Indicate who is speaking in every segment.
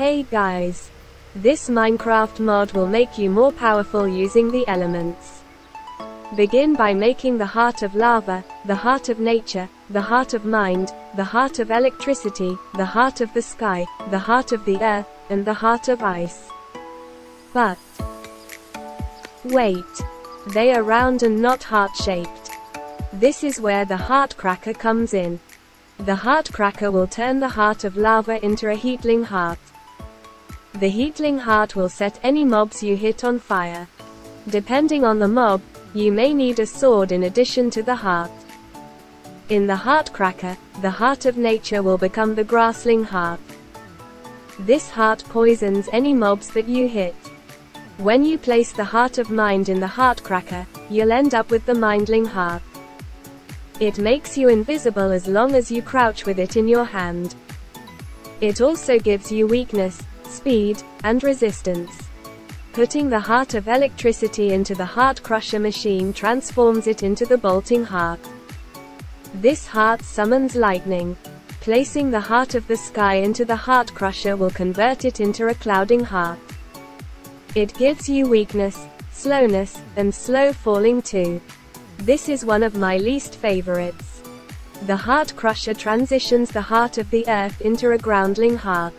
Speaker 1: Hey guys! This Minecraft mod will make you more powerful using the elements. Begin by making the heart of lava, the heart of nature, the heart of mind, the heart of electricity, the heart of the sky, the heart of the earth, and the heart of ice. But wait, they are round and not heart-shaped. This is where the heart cracker comes in. The heart cracker will turn the heart of lava into a heatling heart. The heatling heart will set any mobs you hit on fire. Depending on the mob, you may need a sword in addition to the heart. In the heart cracker, the heart of nature will become the grassling heart. This heart poisons any mobs that you hit. When you place the heart of mind in the heart cracker, you'll end up with the mindling heart. It makes you invisible as long as you crouch with it in your hand. It also gives you weakness, speed, and resistance. Putting the heart of electricity into the heart crusher machine transforms it into the bolting heart. This heart summons lightning. Placing the heart of the sky into the heart crusher will convert it into a clouding heart. It gives you weakness, slowness, and slow falling too. This is one of my least favorites. The heart crusher transitions the heart of the earth into a groundling heart.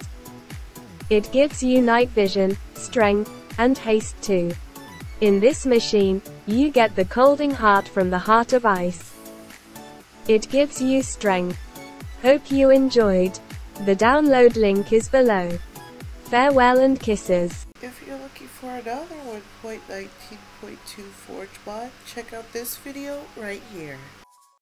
Speaker 1: It gives you night vision, strength, and haste too. In this machine, you get the colding heart from the heart of ice. It gives you strength. Hope you enjoyed. The download link is below. Farewell and kisses.
Speaker 2: If you're looking for another 1.19.2 Forge mod, check out this video right here.